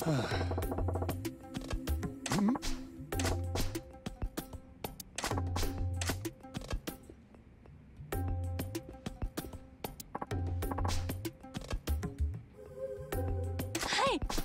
はい。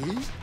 Ih.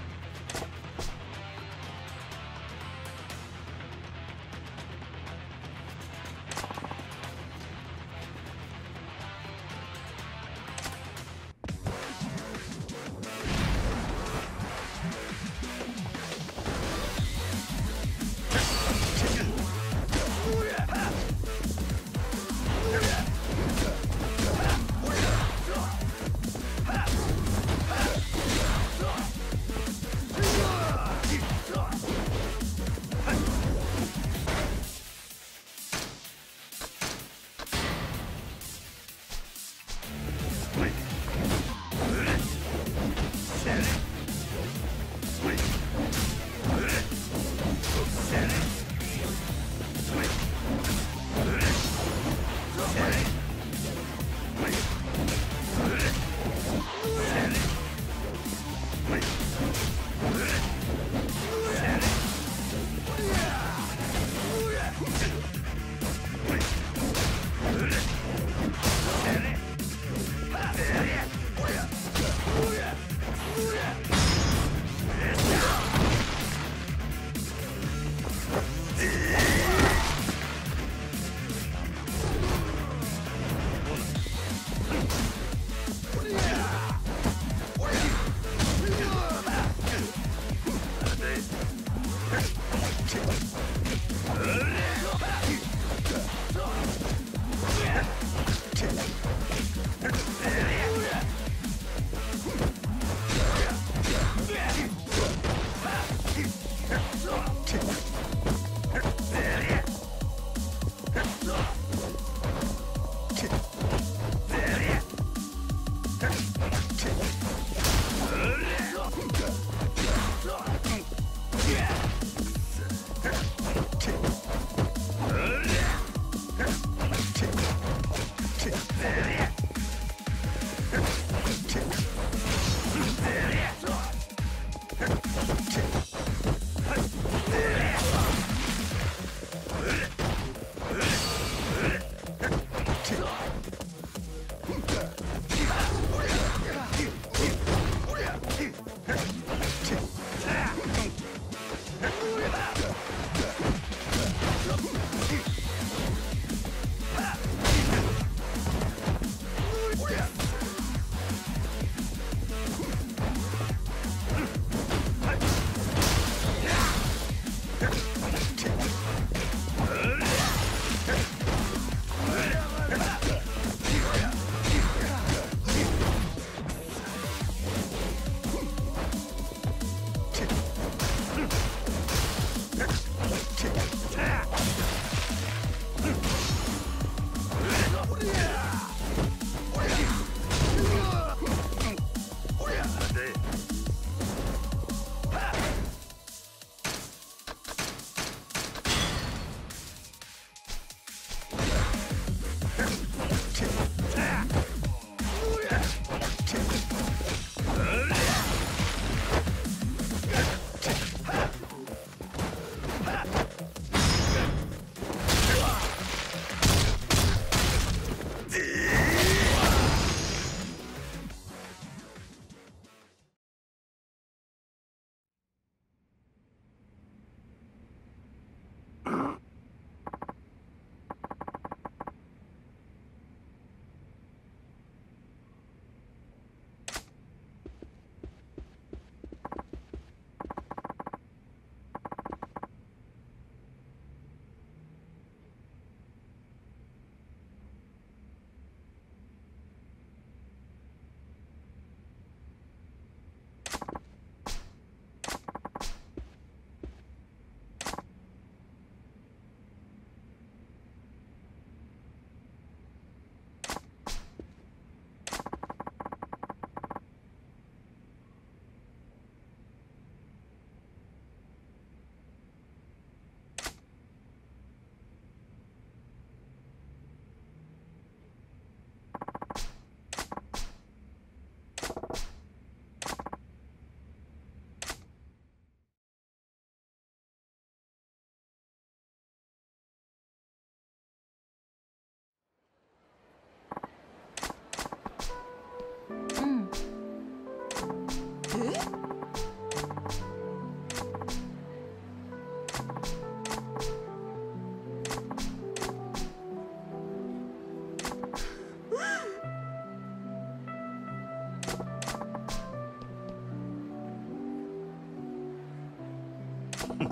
Here.